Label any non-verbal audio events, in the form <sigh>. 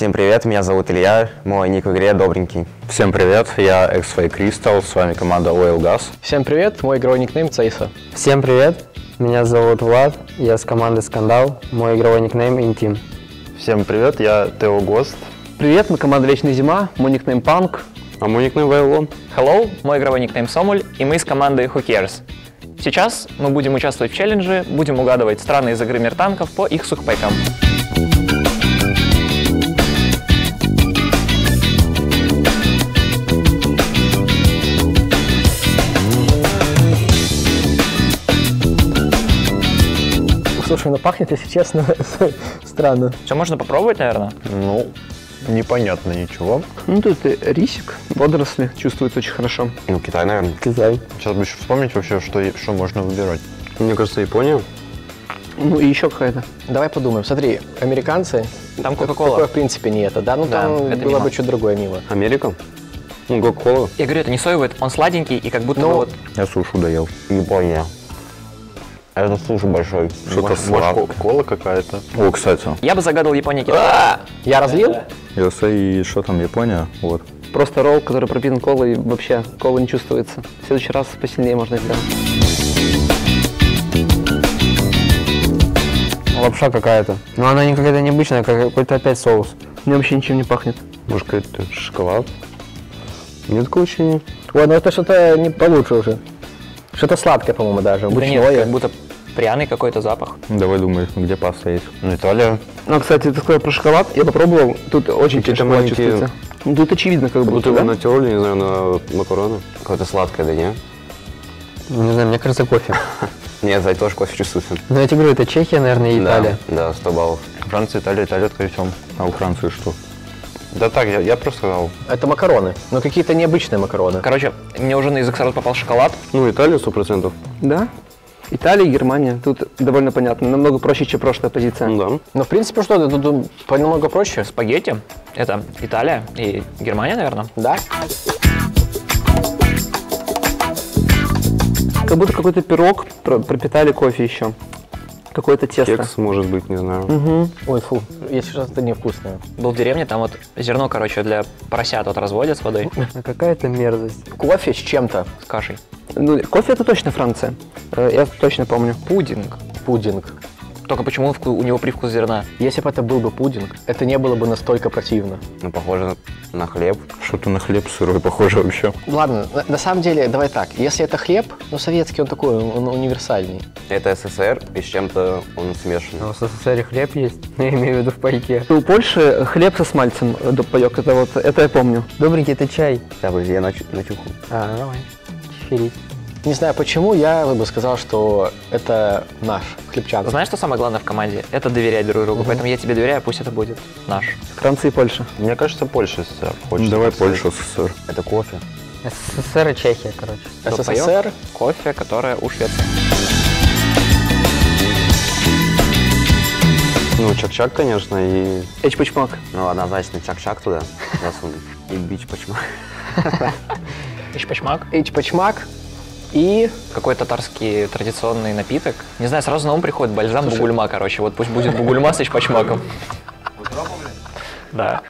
Всем привет, меня зовут Илья, мой ник в игре Добренький. Всем привет, я XFA Crystal, с вами команда Oil Gas. Всем привет, мой игровой никнейм Цейса. Всем привет, меня зовут Влад, я с команды Скандал, мой игровой никнейм Интим. Всем привет, я Тео Гост. Привет, мы команда Вечная Зима, мой никнейм Панк. А мой никнейм Вайлон. Hello, мой игровой никнейм Сомуль, и мы из команды Who Cares. Сейчас мы будем участвовать в челлендже, будем угадывать страны из игры Мир танков по их сукпекам. Слушай, ну пахнет, если честно, <laughs> странно. Все можно попробовать, наверное? Ну, непонятно ничего. Ну, тут и рисик, водоросли, чувствуется очень хорошо. Ну, Китай, наверное. Китай. Сейчас бы еще вспомнить вообще, что, что можно выбирать. Мне кажется, Япония. Ну, и еще какая-то. Давай подумаем. Смотри, американцы... Там Такое, Кока-Кола. в принципе, не это, да? Ну, Да, там это было мимо. бы что-то другое мимо. Америка. Ну, Кока-Кола. Я говорю, это не соевый, он сладенький, и как будто Ну, бы вот... Я сушу доел. Япония. Это суши большой. Что-то сладкое. кола какая-то. О, кстати, Я бы загадал Япония Китай. А! Я разлил? я и что там, Япония? Вот. Просто ролл, который пропитан колой, вообще кола не чувствуется. В следующий раз посильнее можно сделать. Лапша какая-то. Но она не какая-то необычная, как какой-то опять соус. Мне вообще ничем не пахнет. Может, какой-то шоколад? Нет такого ощущения? Ой, ну это что-то не получше уже. Что-то сладкое, по-моему, даже. Да нет, Мучное. как будто пряный какой-то запах. Давай думай, где паста есть. Ну, Италия. Ну, кстати, ты сказал про шоколад, я попробовал, тут очень Какие-то шоколад маленькие- чувствуется. Ну, тут очевидно как Как будто будто, его да? натерли, не знаю, на макароны. Какое-то сладкое, да не? Не знаю, мне кажется, кофе. <laughs> Нет, за тоже кофе чувствуется. Но я тебе говорю, это Чехия, наверное, и Италия. Да, да, 100 баллов. Франция, Италия, Италия, скорее всего. А у Франции что? Да так, я, я просто сказал. Это макароны. Но какие-то необычные макароны. Короче, мне уже на язык сразу попал шоколад. Ну, Италия 100%. Да? Италия и Германия. Тут довольно понятно. Намного проще, чем прошлая позиция. Ну да. Ну, в принципе, что, тут, намного проще. Спагетти. Это Италия и Германия, наверное. Да? Как будто какой-то пирог про- пропитали кофе еще. Какое-то тесто. Кекс, может быть, не знаю. Ой, фу, если что-то невкусное. Был в деревне, там вот зерно, короче, для поросят вот разводят с водой, А Какая-то мерзость. Кофе с чем-то. с кашей. Ну, кофе это точно Франция. Э, Я точно помню. Пудинг. Пудинг. Только почему у него привкус зерна? Если бы это был бы пудинг, это не было бы настолько противно. Ну, похоже на хлеб. Что-то на хлеб сырой похоже вообще. Ладно, на, на самом деле, давай так. Если это хлеб, ну, советский он такой, он универсальный. Это СССР, и с чем-то он смешан. А в СССР хлеб есть, <laughs> я имею в виду в пайке. У Польши хлеб со смальцем э, да, паёк. Это вот, это я помню. Добренький, это чай. Да, подожди, я начу- начухал. А, давай. Чиферить. Не знаю почему, я бы сказал, что это наш хлебчак. Знаешь, что самое главное в команде? Это доверять друг другу. Поэтому я тебе доверяю, пусть это будет наш. Франция и Польша. Мне кажется, Польша СССР. Хочется давай. Польшу, СССР. Это кофе. СССР и Чехия, короче. Кто СССР. Кофе, которое у Швеции. Ну, чак-чак, конечно, и... Эчпачмак. Ну, однозначно чак-чак туда <laughs> засунуть. И бич почему. <laughs> Ишпачмак. И Какой татарский традиционный напиток. Не знаю, сразу на ум приходит бальзам бугульма, короче. Вот пусть будет бугульма с ишпачмаком. Да.